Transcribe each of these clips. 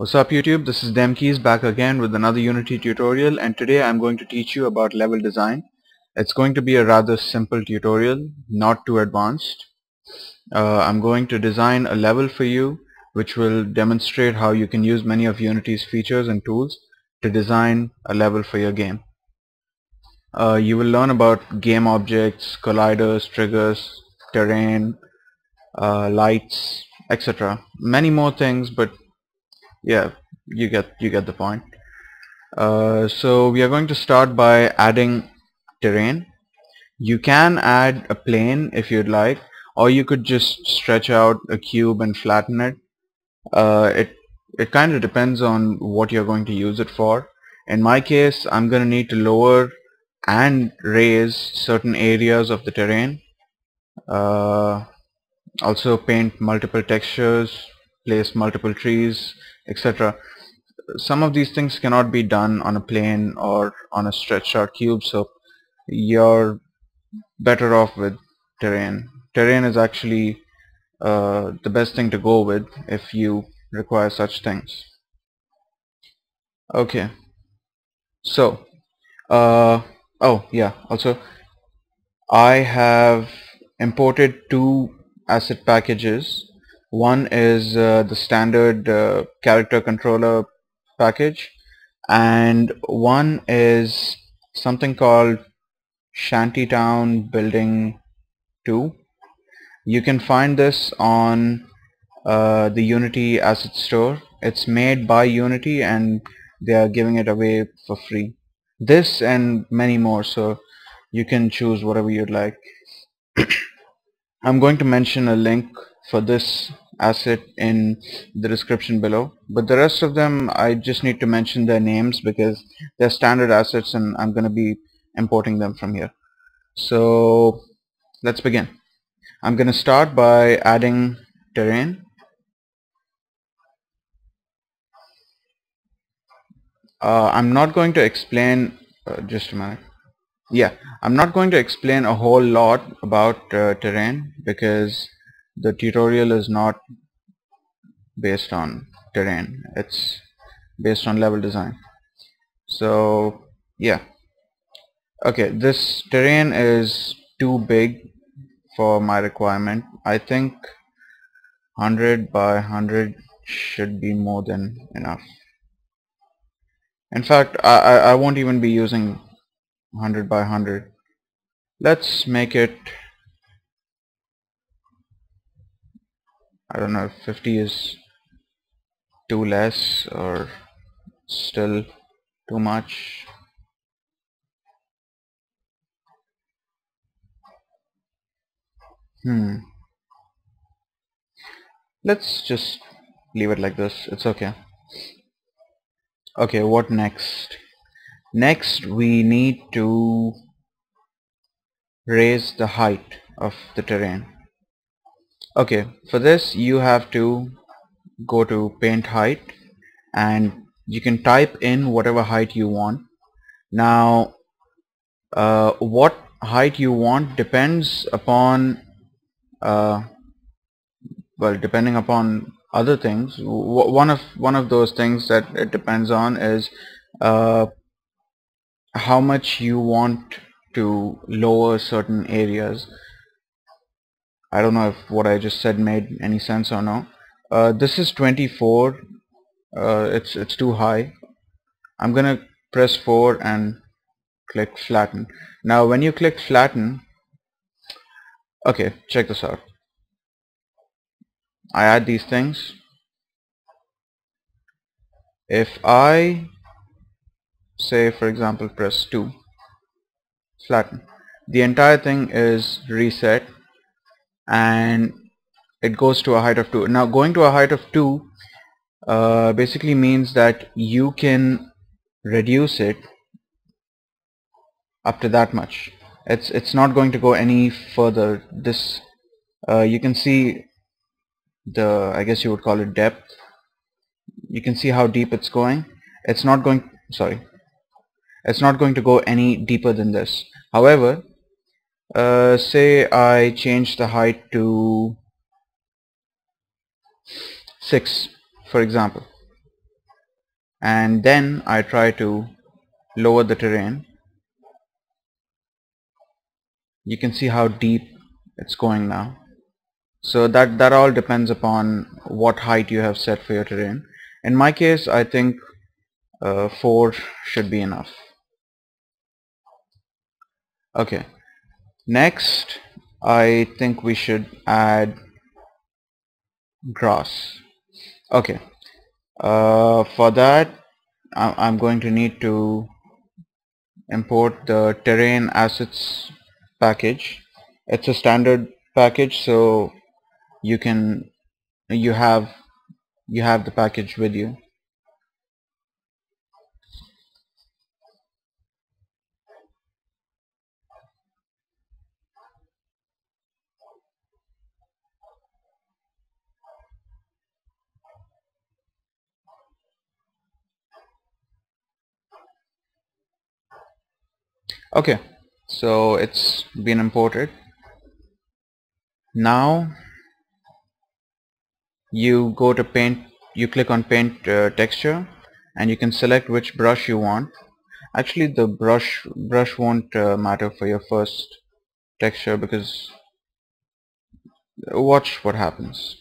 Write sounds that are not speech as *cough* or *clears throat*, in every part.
What's up YouTube? This is Demkeys back again with another Unity tutorial and today I'm going to teach you about level design. It's going to be a rather simple tutorial, not too advanced. Uh, I'm going to design a level for you which will demonstrate how you can use many of Unity's features and tools to design a level for your game. Uh, you will learn about game objects, colliders, triggers, terrain, uh, lights, etc. Many more things but yeah you get you get the point. Uh, so we are going to start by adding terrain. You can add a plane if you'd like or you could just stretch out a cube and flatten it. Uh, it it kind of depends on what you're going to use it for. In my case I'm gonna need to lower and raise certain areas of the terrain. Uh, also paint multiple textures place multiple trees etc some of these things cannot be done on a plane or on a stretched out cube so you're better off with terrain. Terrain is actually uh, the best thing to go with if you require such things. Okay. So uh, oh yeah also I have imported two asset packages one is uh, the standard uh, character controller package and one is something called Shantytown Building 2. You can find this on uh, the Unity Asset Store. It's made by Unity and they are giving it away for free. This and many more so you can choose whatever you'd like. *coughs* I'm going to mention a link for this asset in the description below. But the rest of them I just need to mention their names because they're standard assets and I'm gonna be importing them from here. So let's begin. I'm gonna start by adding terrain. Uh, I'm not going to explain uh, just a minute. Yeah I'm not going to explain a whole lot about uh, terrain because the tutorial is not based on terrain. It's based on level design. So yeah. Okay this terrain is too big for my requirement. I think 100 by 100 should be more than enough. In fact I, I, won't even be using 100 by 100 let's make it I don't know if 50 is too less or still too much. Hmm. Let's just leave it like this. It's okay. Okay what next? Next we need to raise the height of the terrain okay for this you have to go to paint height and you can type in whatever height you want. Now uh, what height you want depends upon uh, well depending upon other things. One of one of those things that it depends on is uh, how much you want to lower certain areas I don't know if what I just said made any sense or no uh, this is 24 uh, it's it's too high. I'm gonna press 4 and click flatten. Now when you click flatten okay check this out. I add these things. If I say for example press 2 flatten. The entire thing is reset and it goes to a height of 2 now going to a height of 2 uh, basically means that you can reduce it up to that much. It's it's not going to go any further. This uh, you can see the I guess you would call it depth. You can see how deep it's going. It's not going sorry. It's not going to go any deeper than this. However uh, say I change the height to 6 for example. And then I try to lower the terrain. You can see how deep it's going now. So that that all depends upon what height you have set for your terrain. In my case I think uh, 4 should be enough. Okay next I think we should add grass. Okay. Uh, for that I'm going to need to import the terrain assets package. It's a standard package so you can you have you have the package with you okay so it's been imported. Now you go to paint you click on paint uh, texture and you can select which brush you want. Actually the brush brush won't uh, matter for your first texture because watch what happens.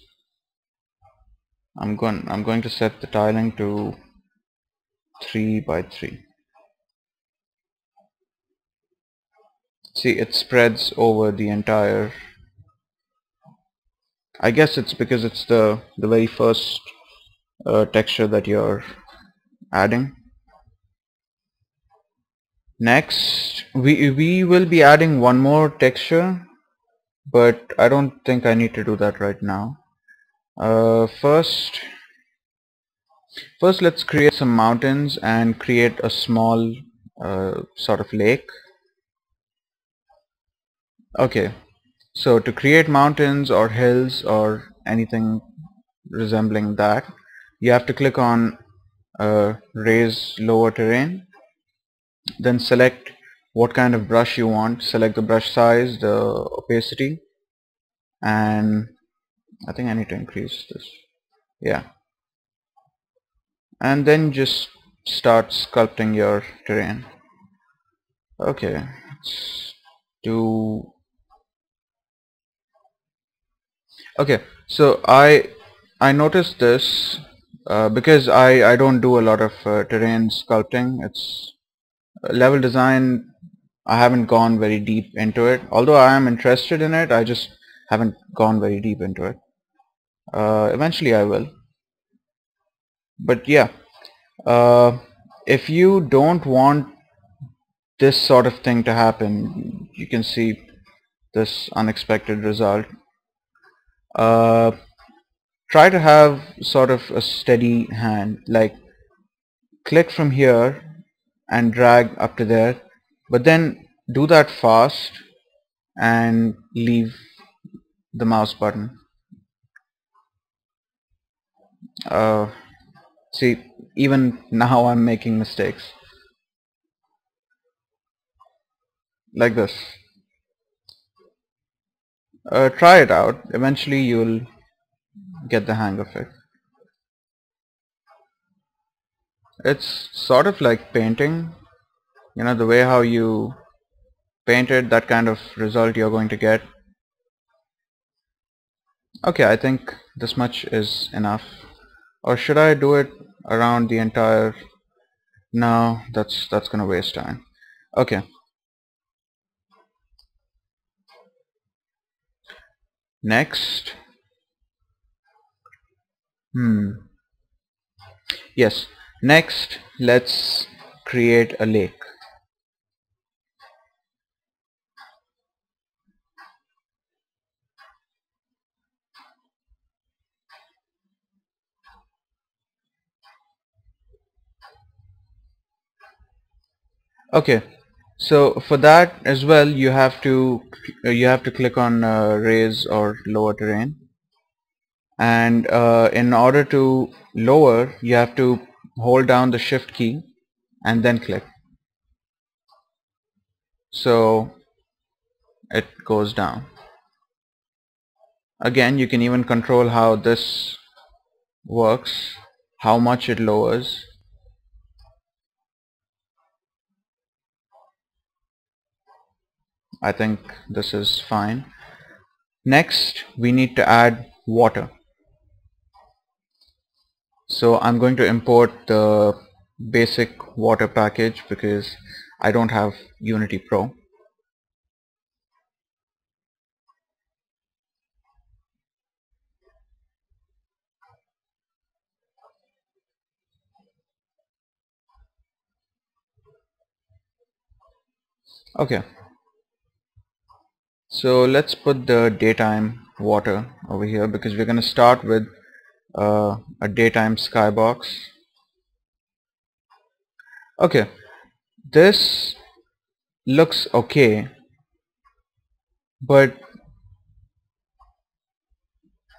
I'm going I'm going to set the tiling to 3 by 3 see it spreads over the entire I guess it's because it's the the very first uh, texture that you're adding. Next we we will be adding one more texture but I don't think I need to do that right now. Uh, first first let's create some mountains and create a small uh, sort of lake okay. So to create mountains or hills or anything resembling that you have to click on uh, raise lower terrain then select what kind of brush you want. Select the brush size the opacity and I think I need to increase this. Yeah. And then just start sculpting your terrain. Okay. Let's do okay so I I noticed this uh, because I I don't do a lot of uh, terrain sculpting it's uh, level design I haven't gone very deep into it. Although I am interested in it I just haven't gone very deep into it. Uh, eventually I will. But yeah uh, if you don't want this sort of thing to happen you can see this unexpected result uh, try to have sort of a steady hand like click from here and drag up to there but then do that fast and leave the mouse button. Uh, see even now I'm making mistakes. Like this uh, try it out. Eventually you'll get the hang of it. It's sort of like painting. You know the way how you painted that kind of result you're going to get. Okay I think this much is enough. Or should I do it around the entire? No that's that's gonna waste time. Okay next. Hmm. Yes. Next let's create a lake. Okay so for that as well you have to uh, you have to click on uh, raise or lower terrain. And uh, in order to lower you have to hold down the shift key and then click. So it goes down. Again you can even control how this works how much it lowers I think this is fine. Next we need to add water. So I'm going to import the basic water package because I don't have Unity Pro. Okay so let's put the daytime water over here because we're going to start with uh, a daytime skybox. Okay. This looks okay but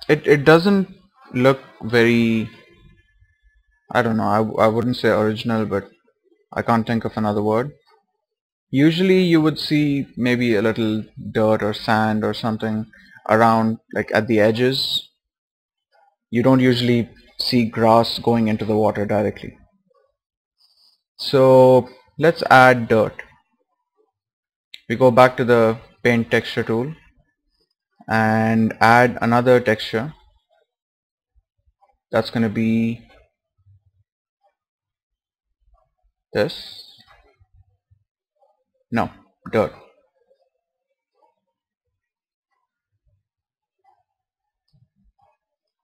it, it doesn't look very I don't know I, I wouldn't say original but I can't think of another word usually you would see maybe a little dirt or sand or something around like at the edges. You don't usually see grass going into the water directly. So let's add dirt. We go back to the paint texture tool and add another texture. That's going to be this no, dirt.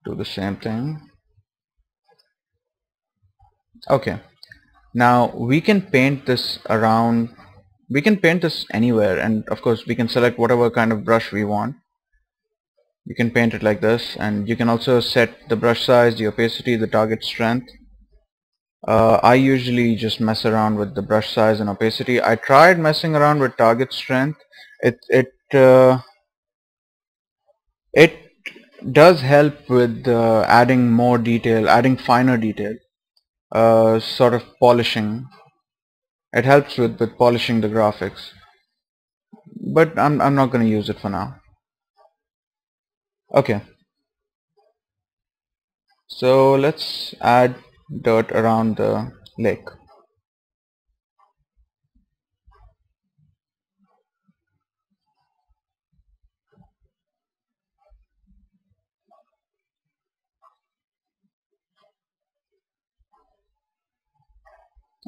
Do the same thing. Okay. Now we can paint this around we can paint this anywhere and of course we can select whatever kind of brush we want you can paint it like this and you can also set the brush size the opacity the target strength uh, I usually just mess around with the brush size and opacity. I tried messing around with target strength. It it uh, it does help with uh, adding more detail, adding finer detail, uh, sort of polishing. It helps with with polishing the graphics. But I'm I'm not going to use it for now. Okay. So let's add dirt around the lake.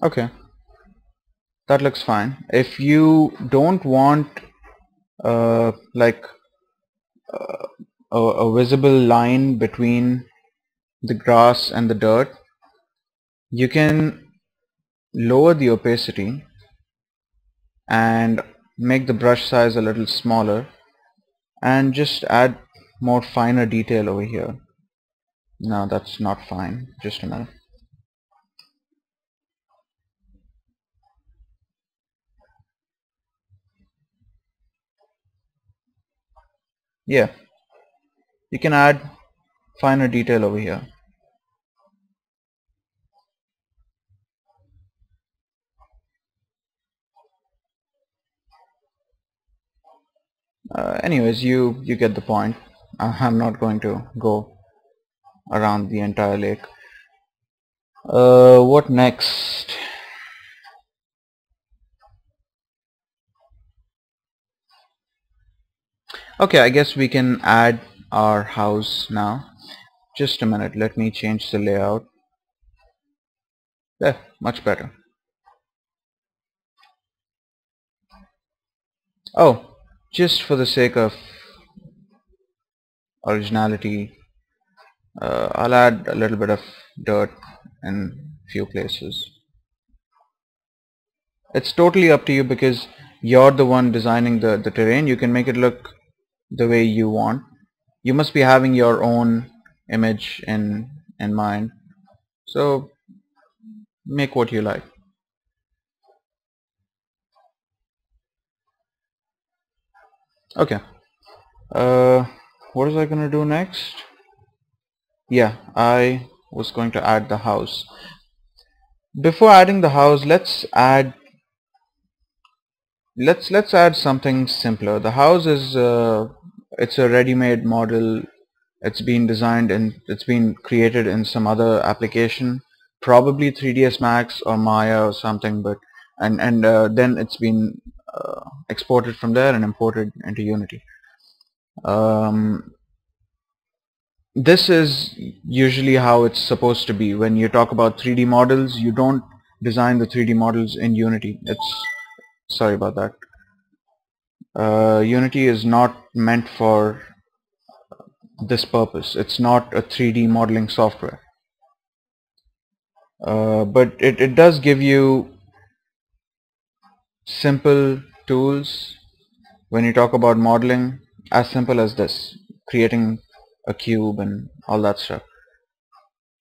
Okay, that looks fine. If you don't want uh, like uh, a, a visible line between the grass and the dirt, you can lower the opacity and make the brush size a little smaller and just add more finer detail over here. No that's not fine. Just a minute. Yeah. You can add finer detail over here uh, anyways you you get the point. I'm not going to go around the entire lake. Uh, what next? Okay I guess we can add our house now. Just a minute let me change the layout. There much better. Oh just for the sake of originality uh, I'll add a little bit of dirt in few places. It's totally up to you because you're the one designing the, the terrain. You can make it look the way you want. You must be having your own image in in mind. So make what you like okay. Uh, what was I gonna do next? Yeah I was going to add the house. Before adding the house let's add let's let's add something simpler. The house is uh, it's a ready-made model. It's been designed and it's been created in some other application probably 3ds max or maya or something but and and uh, then it's been exported from there and imported into Unity. Um, this is usually how it's supposed to be. When you talk about 3D models, you don't design the 3D models in Unity. It's sorry about that. Uh, Unity is not meant for this purpose. It's not a 3D modeling software. Uh, but it, it does give you simple tools when you talk about modeling as simple as this creating a cube and all that stuff.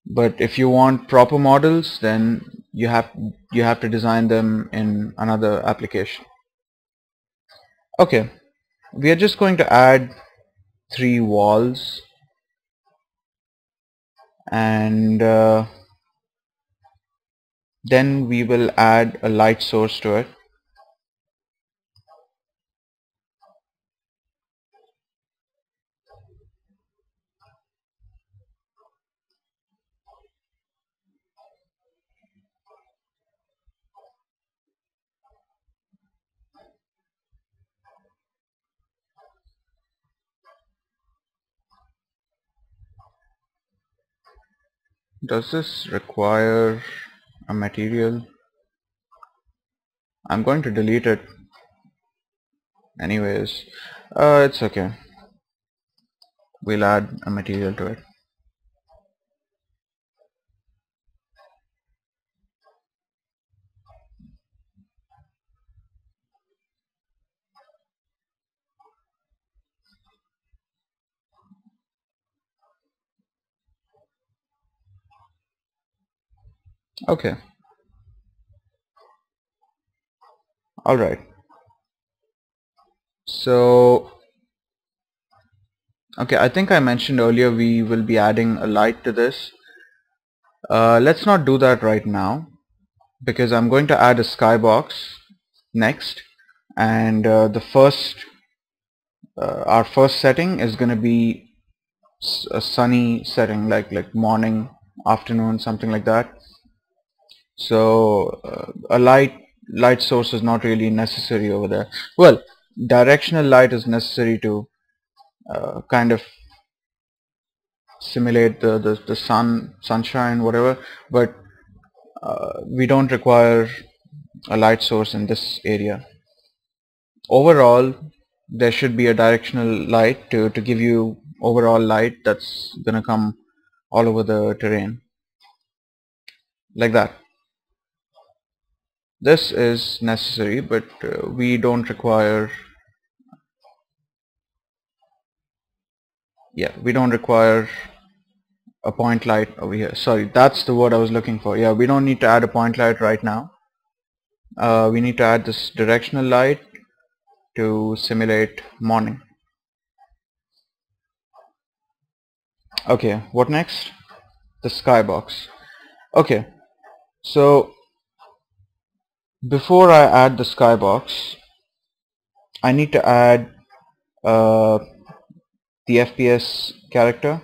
But if you want proper models then you have you have to design them in another application. Okay we are just going to add three walls. And uh, then we will add a light source to it does this require a material? I'm going to delete it anyways. Uh, it's okay. We'll add a material to it okay. Alright so okay I think I mentioned earlier we will be adding a light to this. Uh, let's not do that right now because I'm going to add a skybox next. And uh, the first uh, our first setting is going to be a sunny setting like like morning afternoon something like that so uh, a light light source is not really necessary over there. Well directional light is necessary to uh, kind of simulate the, the, the sun sunshine whatever but uh, we don't require a light source in this area. Overall there should be a directional light to, to give you overall light that's gonna come all over the terrain. Like that this is necessary but uh, we don't require yeah we don't require a point light over here. Sorry that's the word I was looking for. Yeah we don't need to add a point light right now. Uh, we need to add this directional light to simulate morning. Okay what next? The skybox. Okay so before I add the skybox I need to add uh, the FPS character.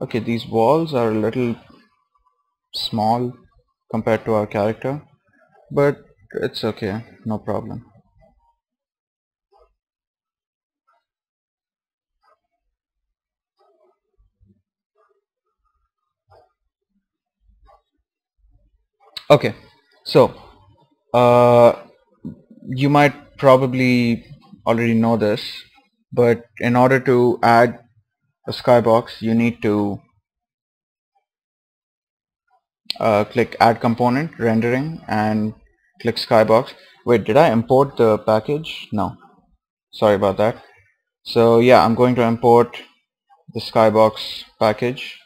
Okay these walls are a little small compared to our character but it's okay no problem okay. So uh, you might probably already know this but in order to add a skybox you need to uh, click add component rendering and click skybox. Wait did I import the package? No. Sorry about that. So yeah I'm going to import the skybox package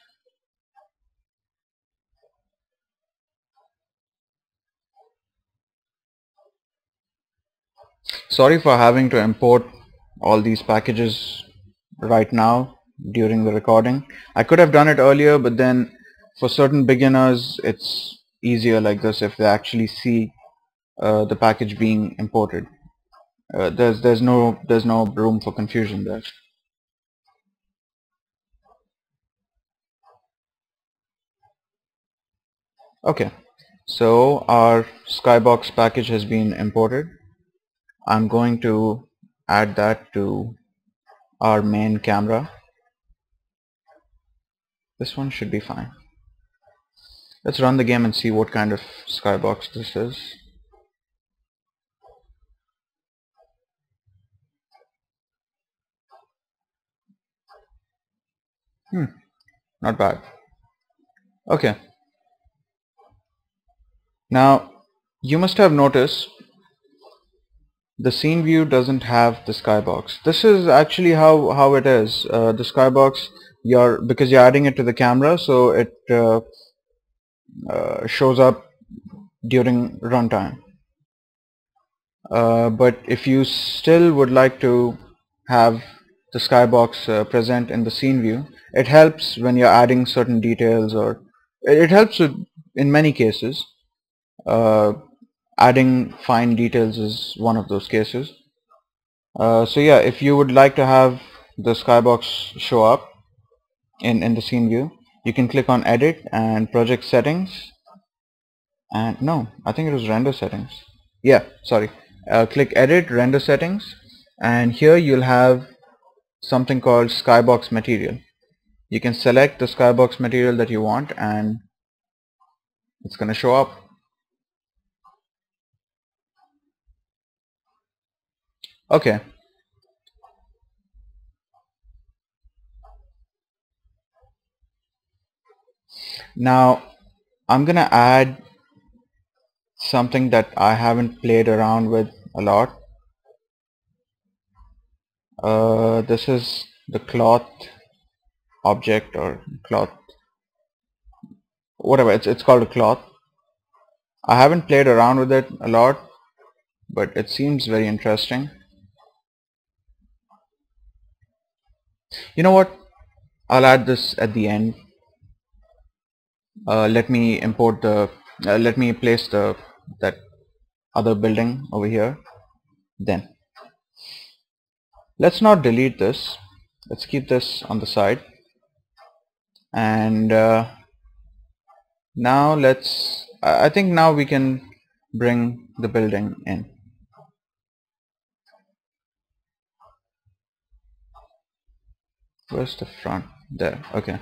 sorry for having to import all these packages right now during the recording. I could have done it earlier but then for certain beginners it's easier like this if they actually see uh, the package being imported. Uh, there's there's no there's no room for confusion there. Okay. So our skybox package has been imported. I'm going to add that to our main camera. This one should be fine. Let's run the game and see what kind of skybox this is. Hmm not bad. Okay. Now you must have noticed the scene view doesn't have the skybox. This is actually how how it is. Uh, the skybox you're because you're adding it to the camera so it uh, uh, shows up during runtime. Uh, but if you still would like to have the skybox uh, present in the scene view it helps when you're adding certain details or it helps in many cases. Uh, adding fine details is one of those cases. Uh, so yeah if you would like to have the skybox show up in in the scene view you can click on edit and project settings. And no I think it was render settings. Yeah sorry. Uh, click edit render settings. And here you'll have something called skybox material. You can select the skybox material that you want and it's gonna show up okay. Now I'm gonna add something that I haven't played around with a lot. Uh, this is the cloth object or cloth whatever it's, it's called a cloth. I haven't played around with it a lot but it seems very interesting you know what? I'll add this at the end. Uh, let me import the uh, let me place the that other building over here then. Let's not delete this. Let's keep this on the side. And uh, now let's I think now we can bring the building in where's the front there okay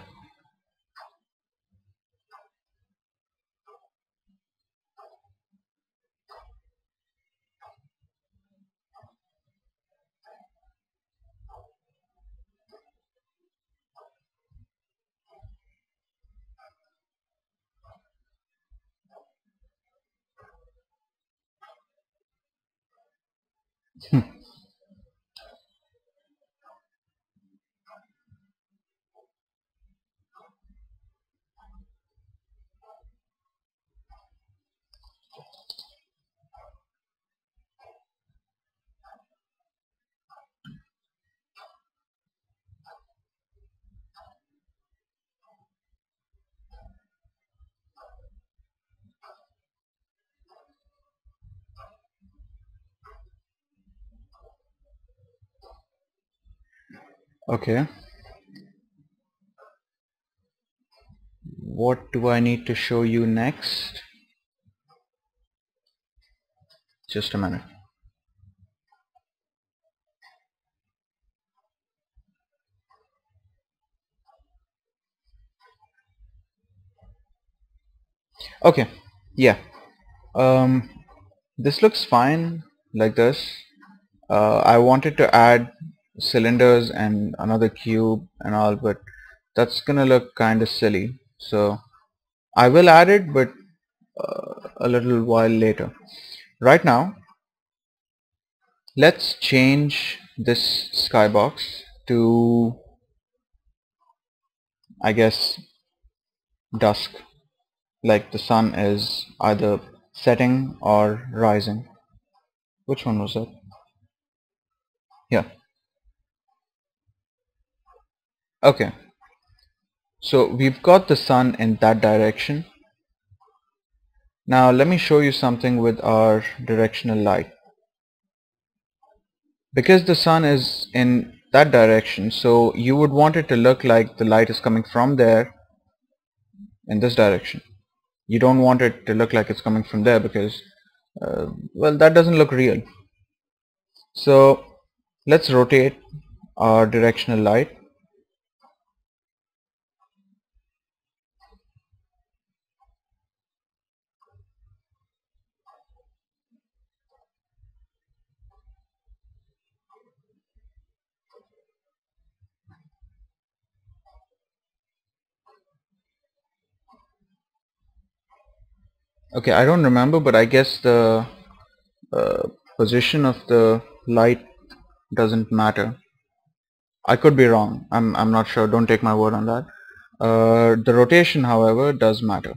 hmm. Okay. What do I need to show you next? Just a minute. Okay yeah. Um, this looks fine like this. Uh, I wanted to add cylinders and another cube and all but that's gonna look kinda silly. So I will add it but uh, a little while later. Right now let's change this skybox to I guess dusk like the sun is either setting or rising. Which one was it? Yeah okay. So we've got the sun in that direction. Now let me show you something with our directional light. Because the sun is in that direction so you would want it to look like the light is coming from there in this direction. You don't want it to look like it's coming from there because uh, well that doesn't look real. So let's rotate our directional light okay I don't remember but I guess the uh, position of the light doesn't matter. I could be wrong. I'm, I'm not sure. Don't take my word on that. Uh, the rotation however does matter.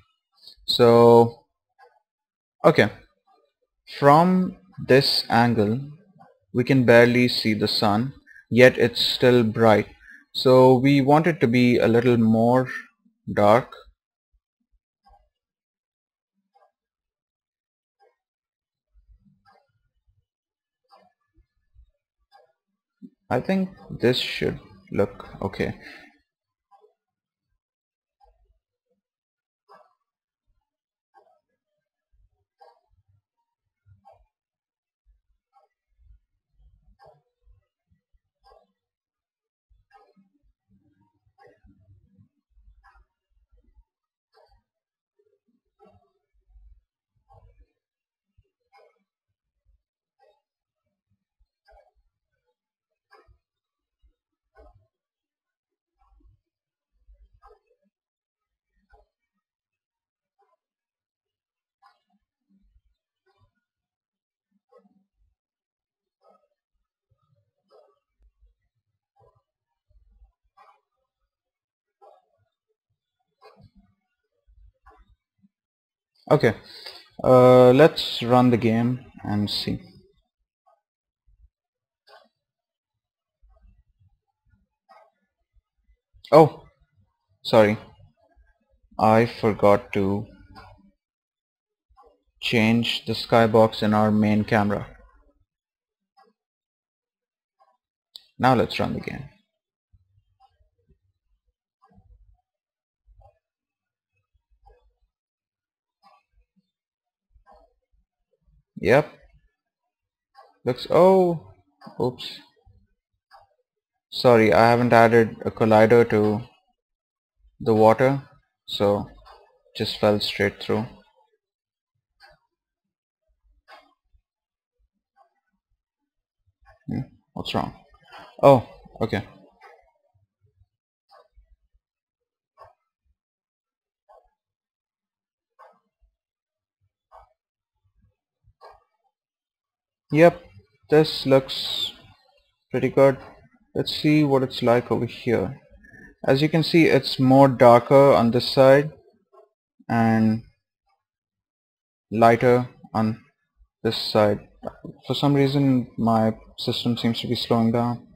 So okay. From this angle we can barely see the sun yet it's still bright. So we want it to be a little more dark I think this should look okay okay. Uh, let's run the game and see. Oh sorry. I forgot to change the skybox in our main camera. Now let's run the game Yep. Looks, oh, oops. Sorry, I haven't added a collider to the water, so just fell straight through. Hmm, what's wrong? Oh, okay. Yep, this looks pretty good. Let's see what it's like over here. As you can see, it's more darker on this side and lighter on this side. For some reason, my system seems to be slowing down.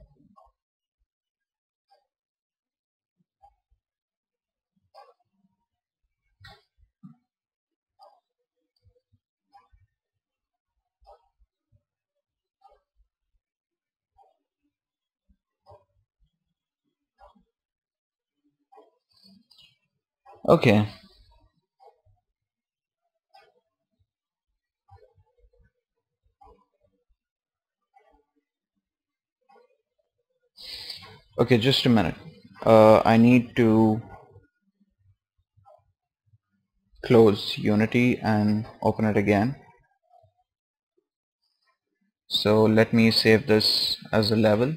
Okay. Okay, just a minute. Uh, I need to close Unity and open it again. So let me save this as a level.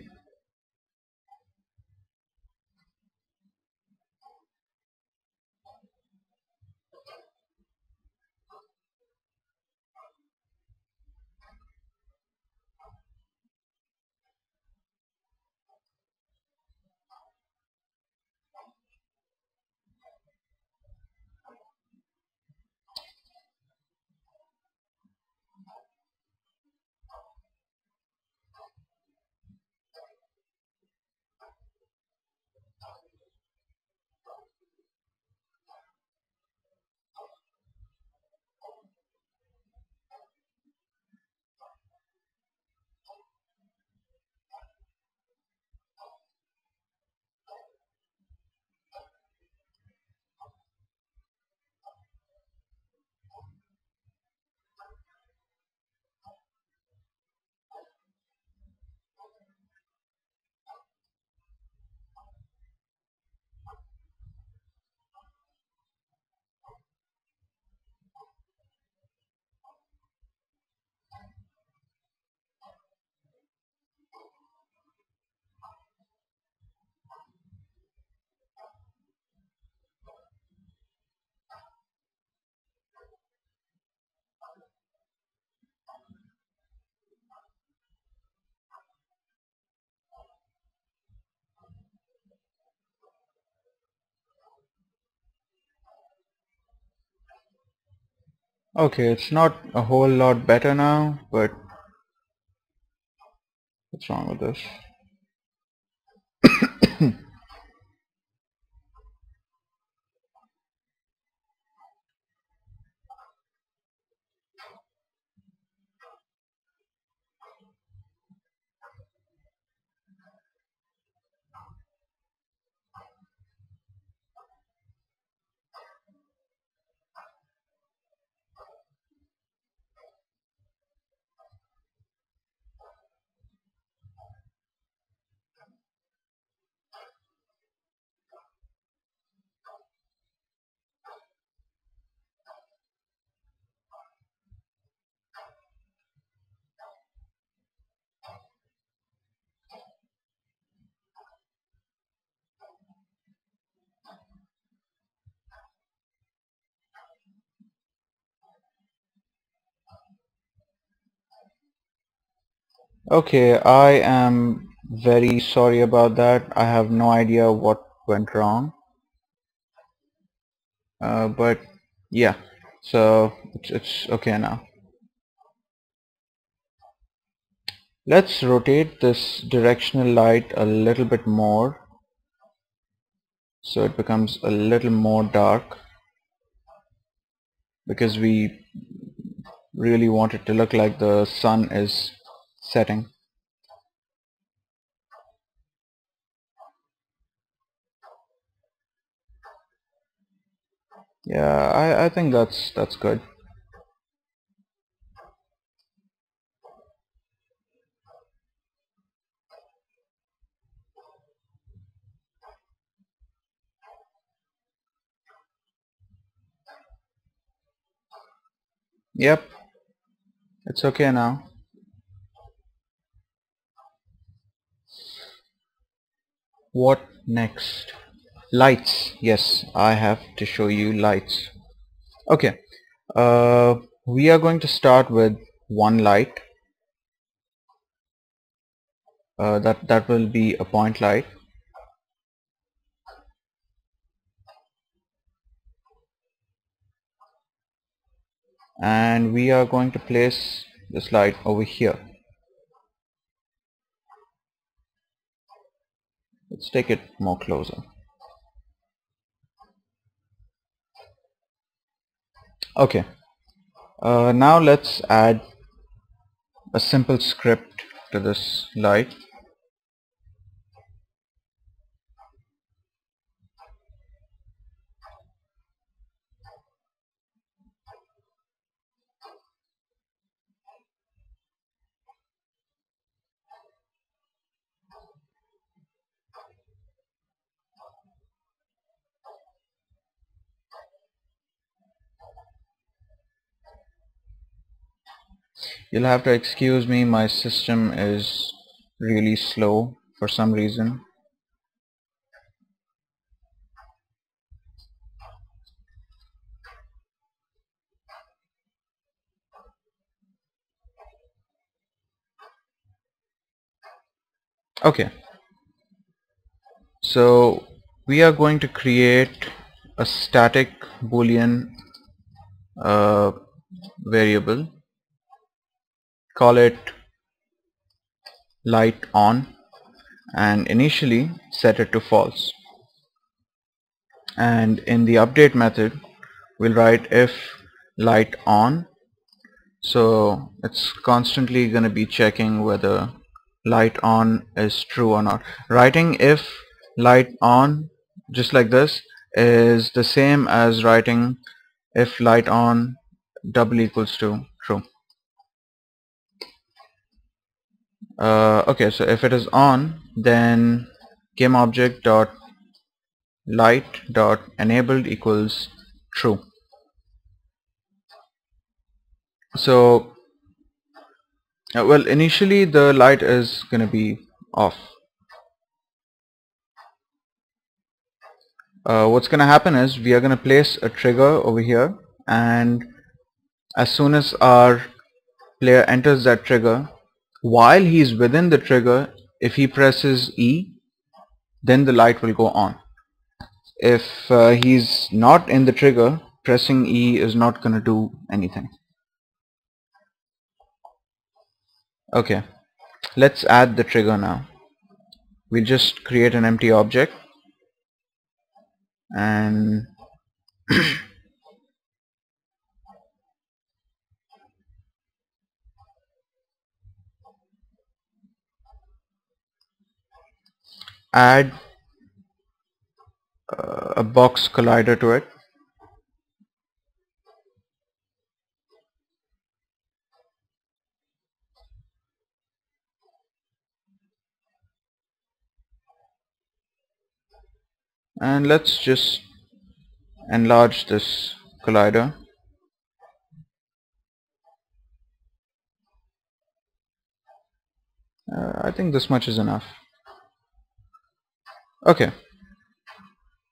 Okay, it's not a whole lot better now, but what's wrong with this? Okay, I am very sorry about that. I have no idea what went wrong. Uh, but yeah, so it's, it's okay now. Let's rotate this directional light a little bit more so it becomes a little more dark because we really want it to look like the sun is setting. Yeah, I, I think that's that's good. Yep, it's okay now. What next? Lights. Yes, I have to show you lights. Okay, uh, we are going to start with one light. Uh, that that will be a point light. and we are going to place the slide over here let's take it more closer. Okay. Uh, now let's add a simple script to this light You'll have to excuse me, my system is really slow for some reason. Okay, so we are going to create a static boolean uh, variable call it light on and initially set it to false. And in the update method we'll write if light on. So it's constantly going to be checking whether light on is true or not. Writing if light on just like this is the same as writing if light on double equals to true uh, okay so if it is on then game object dot light dot enabled equals true. So uh, well initially the light is gonna be off. Uh, what's gonna happen is we are gonna place a trigger over here and as soon as our player enters that trigger while he is within the trigger if he presses E then the light will go on. If uh, he's not in the trigger pressing E is not gonna do anything. Okay. Let's add the trigger now. We'll just create an empty object. And *clears throat* add uh, a box collider to it. And let's just enlarge this collider. Uh, I think this much is enough okay.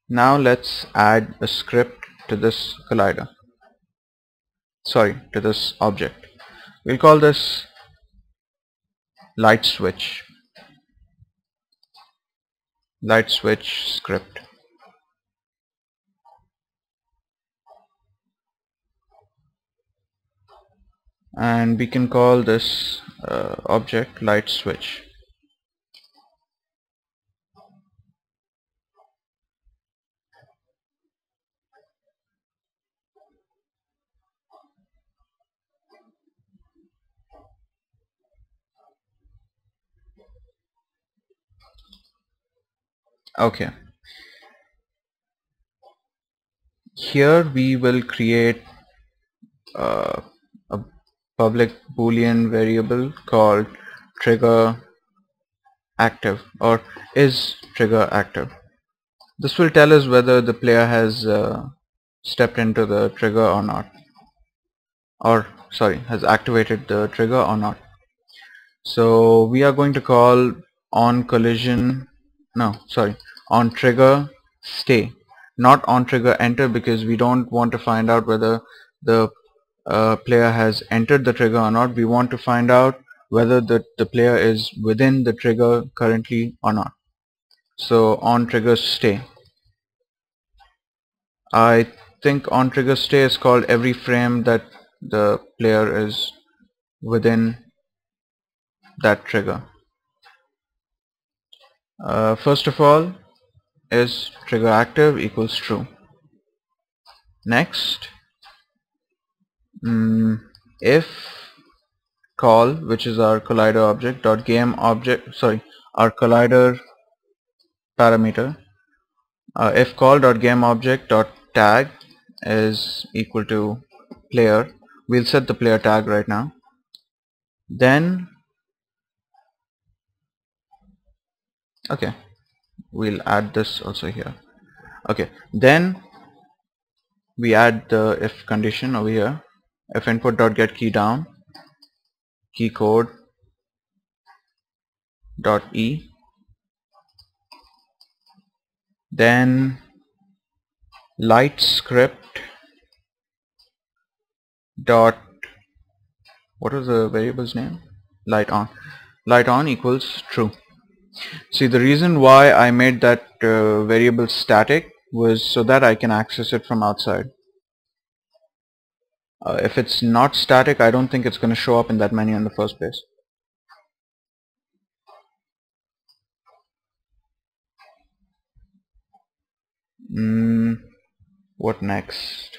Now let's add a script to this collider. Sorry to this object. We'll call this light switch. Light switch script. And we can call this uh, object light switch okay. Here we will create uh, public boolean variable called trigger active or is trigger active. This will tell us whether the player has uh, stepped into the trigger or not or sorry has activated the trigger or not. So we are going to call on collision no sorry. On trigger stay. Not on trigger enter because we don't want to find out whether the uh, player has entered the trigger or not. We want to find out whether the, the player is within the trigger currently or not. So on trigger stay. I think on trigger stay is called every frame that the player is within that trigger uh, first of all is trigger active equals true. Next mm, if call which is our collider object dot game object sorry our collider parameter uh, if call dot game object dot tag is equal to player we'll set the player tag right now. Then okay. We'll add this also here. Okay. Then we add the if condition over here. If input dot get key down. Key code dot e. Then light script dot what was the variable's name? Light on. Light on equals true see the reason why I made that uh, variable static was so that I can access it from outside. Uh, if it's not static I don't think it's going to show up in that menu in the first place. Mm, what next?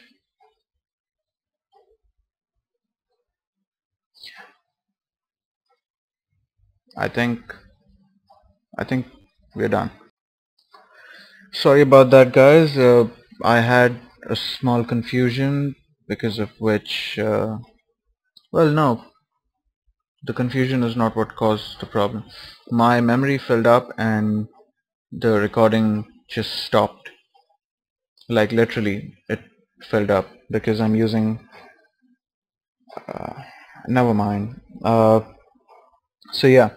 I think I think we're done. Sorry about that guys. Uh, I had a small confusion because of which uh, well no. The confusion is not what caused the problem. My memory filled up and the recording just stopped. Like literally it filled up because I'm using uh, never mind. Uh, so yeah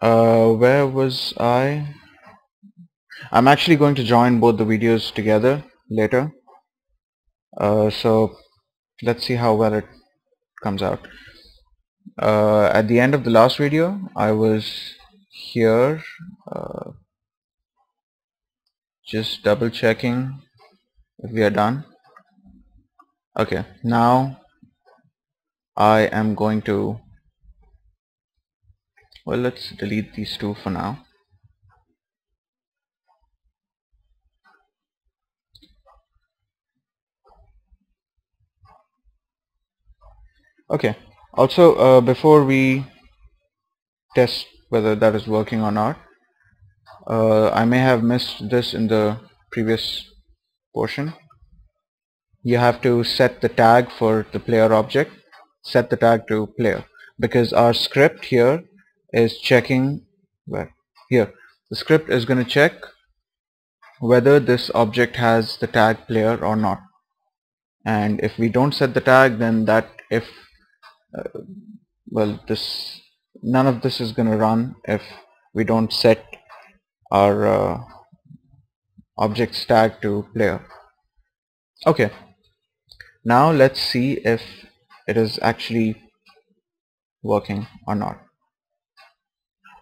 uh, where was I? I'm actually going to join both the videos together later. Uh, so let's see how well it comes out. Uh, at the end of the last video I was here uh, just double checking if we are done. Okay now I am going to well let's delete these two for now. Okay. Also uh, before we test whether that is working or not uh, I may have missed this in the previous portion. You have to set the tag for the player object. Set the tag to player. Because our script here is checking where here the script is going to check whether this object has the tag player or not. And if we don't set the tag then that if uh, well this none of this is going to run if we don't set our uh, objects tag to player. Okay. Now let's see if it is actually working or not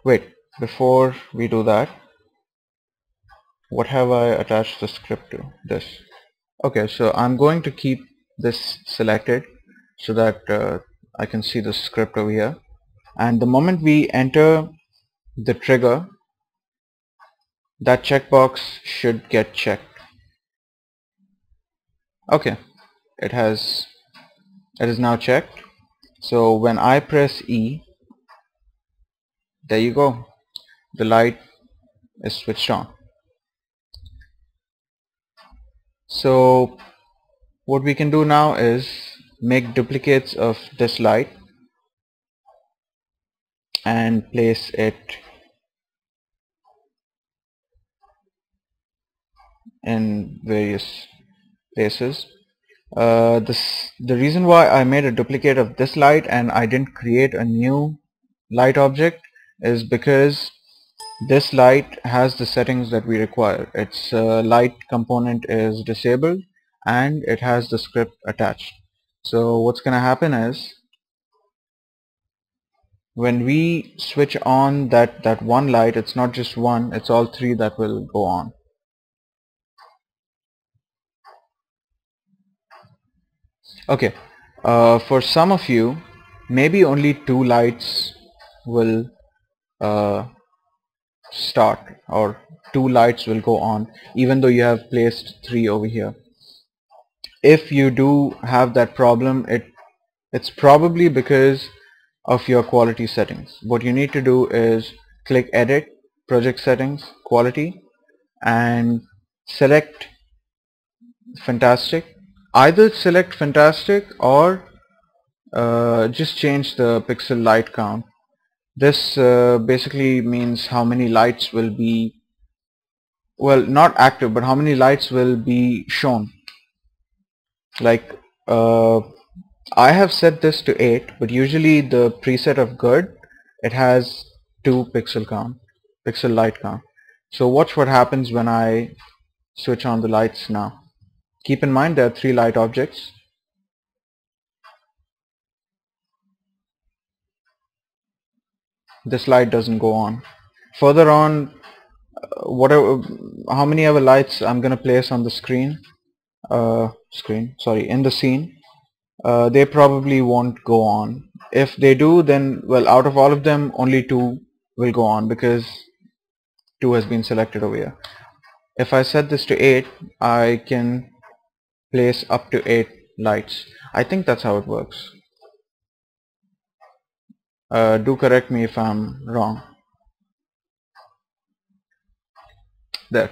wait before we do that what have I attached the script to? This. Okay so I'm going to keep this selected so that uh, I can see the script over here. And the moment we enter the trigger that checkbox should get checked. Okay it has it is now checked. So when I press E there you go. The light is switched on. So what we can do now is make duplicates of this light and place it in various places. Uh, this the reason why I made a duplicate of this light and I didn't create a new light object is because this light has the settings that we require. Its uh, light component is disabled and it has the script attached. So what's gonna happen is when we switch on that that one light it's not just one it's all three that will go on. Okay uh, for some of you maybe only two lights will uh, start or two lights will go on even though you have placed three over here. If you do have that problem it it's probably because of your quality settings. What you need to do is click edit project settings quality and select fantastic. Either select fantastic or uh, just change the pixel light count this uh, basically means how many lights will be well not active but how many lights will be shown. Like uh, I have set this to 8 but usually the preset of good it has 2 pixel count pixel light count. So watch what happens when I switch on the lights now. Keep in mind there are three light objects this light doesn't go on. Further on uh, whatever how many other lights I'm gonna place on the screen uh, screen sorry in the scene uh, they probably won't go on. If they do then well out of all of them only two will go on because two has been selected over here. If I set this to 8 I can place up to 8 lights. I think that's how it works uh, do correct me if I'm wrong. There.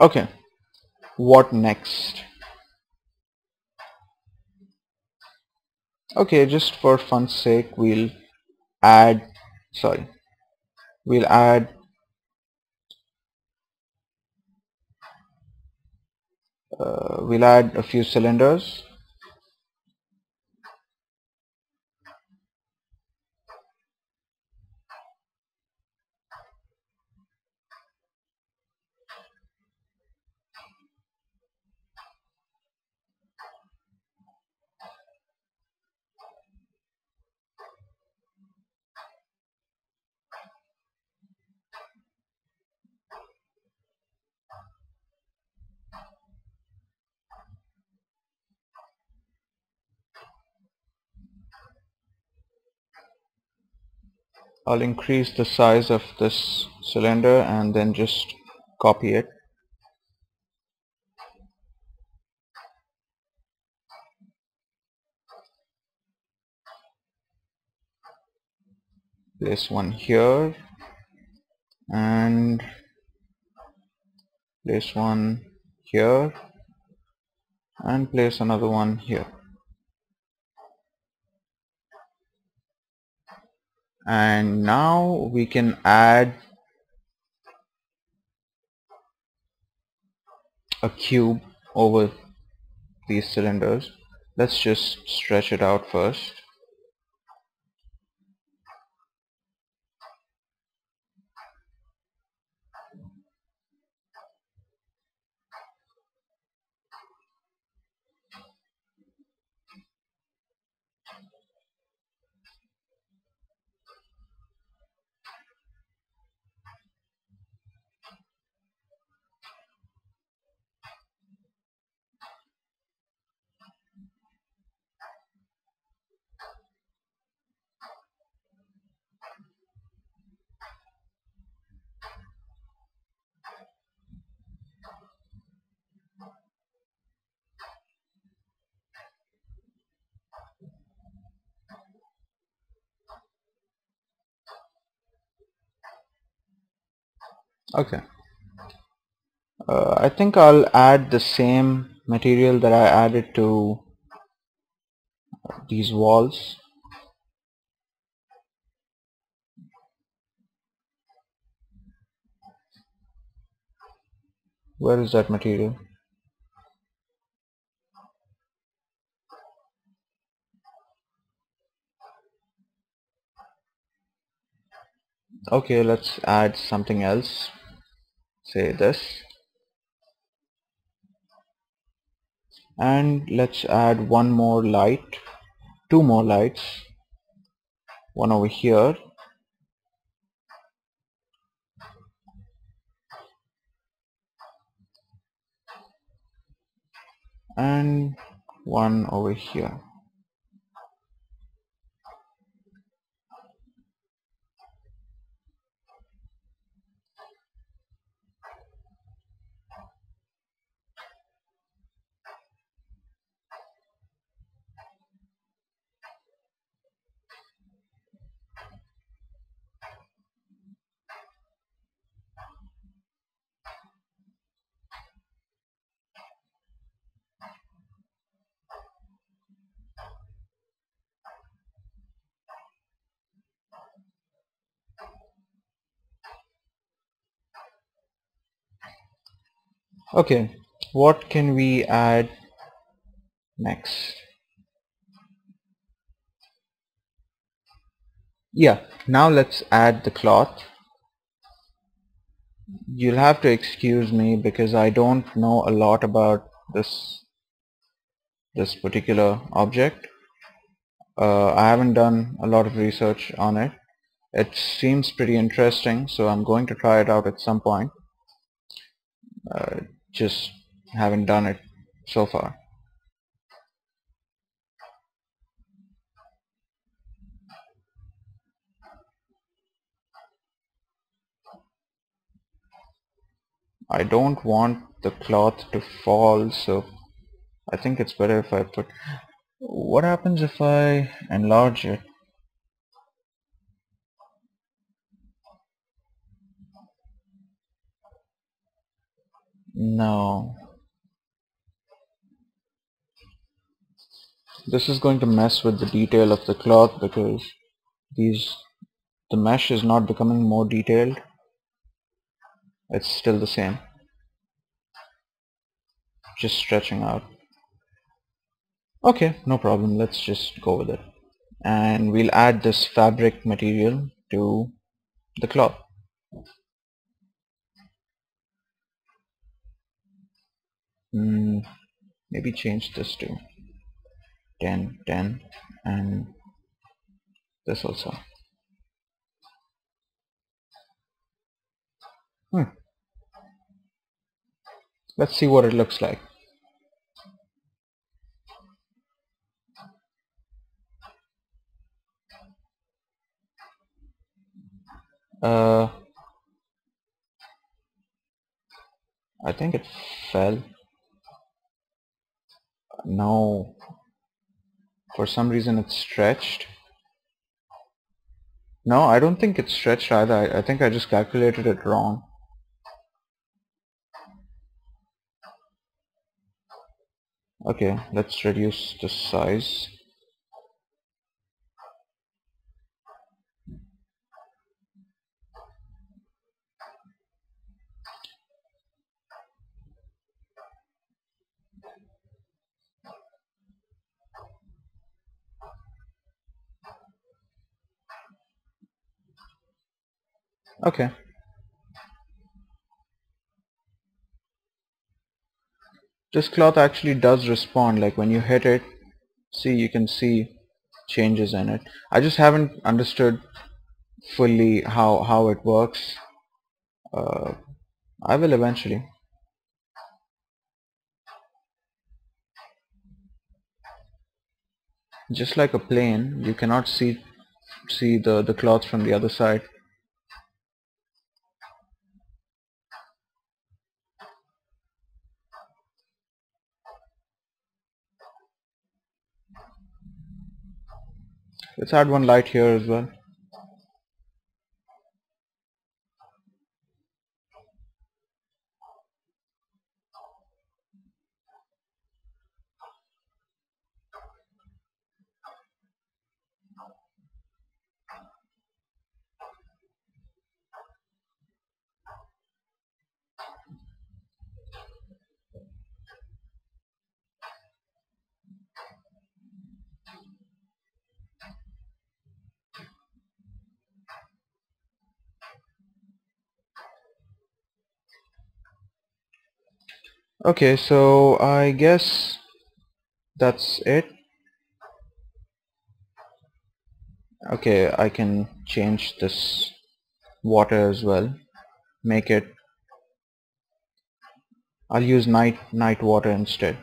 Okay. What next? Okay just for fun's sake we'll add sorry we'll add uh, we'll add a few cylinders I'll increase the size of this cylinder and then just copy it. Place one here and place one here and place another one here and now we can add a cube over these cylinders. Let's just stretch it out first okay. Uh, I think I'll add the same material that I added to these walls. Where is that material? Okay let's add something else say this. And let's add one more light two more lights one over here. And one over here okay what can we add next? Yeah now let's add the cloth. You'll have to excuse me because I don't know a lot about this this particular object. Uh, I haven't done a lot of research on it. It seems pretty interesting so I'm going to try it out at some point. Uh, just haven't done it so far. I don't want the cloth to fall so I think it's better if I put what happens if I enlarge it no. This is going to mess with the detail of the cloth because these the mesh is not becoming more detailed. It's still the same. Just stretching out. Okay no problem. Let's just go with it. And we'll add this fabric material to the cloth mm, maybe change this to 10 10 and this also. Hmm. let's see what it looks like. Uh, I think it fell no. For some reason it's stretched. No I don't think it's stretched either. I, I think I just calculated it wrong. Okay let's reduce the size okay. This cloth actually does respond like when you hit it see you can see changes in it. I just haven't understood fully how how it works. Uh, I will eventually. Just like a plane you cannot see see the the cloth from the other side let's add one light here as well okay so I guess that's it. Okay I can change this water as well. Make it I'll use night night water instead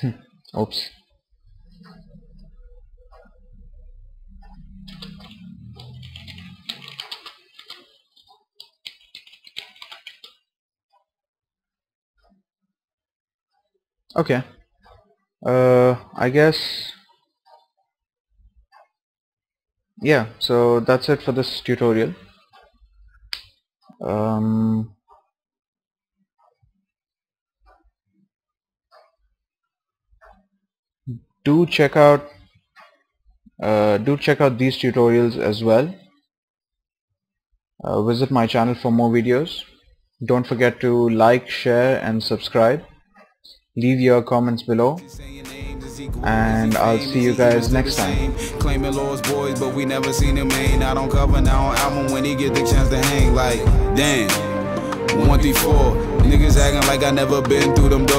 *laughs* oops. Okay. Uh, I guess yeah so that's it for this tutorial. Um, do check out uh, do check out these tutorials as well uh, visit my channel for more videos don't forget to like share and subscribe leave your comments below and I'll see you guys next time. Claiming Lord's boys, but we never seen him main. I don't cover now on album when he get the chance to hang. Like, damn, niggas acting like I never been through them.